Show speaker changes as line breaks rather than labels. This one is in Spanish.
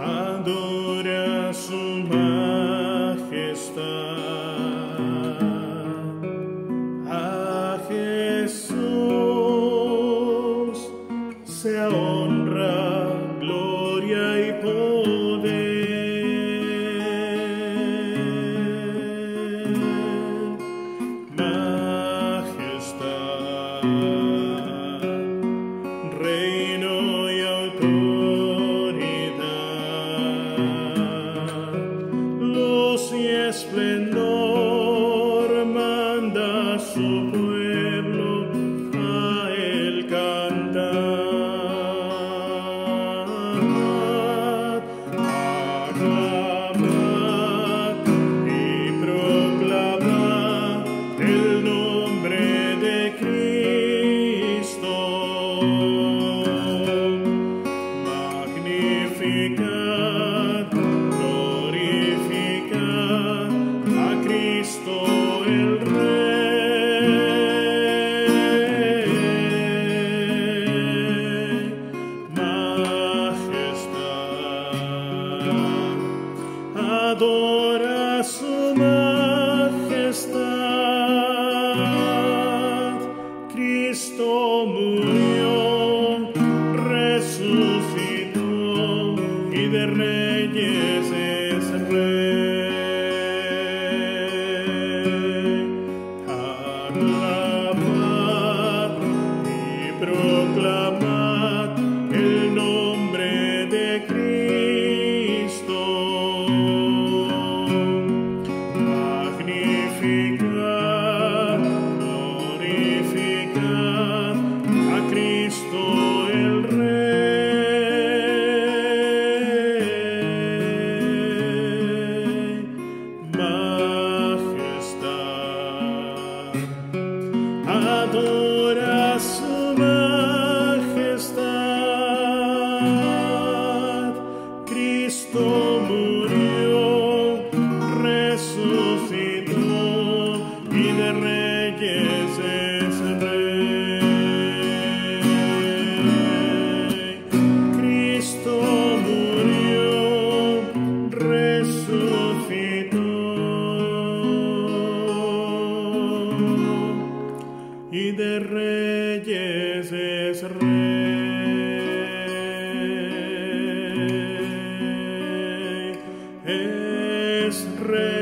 Adora su majestad, a Jesús se honra. su pueblo a él cantar. Aclamad y proclamad el nombre de Cristo. Magnificad. Cristo el Rey. adora su majestad. Cristo murió, resucitó y de reyes es rey. Y y de reyes es rey. Es rey.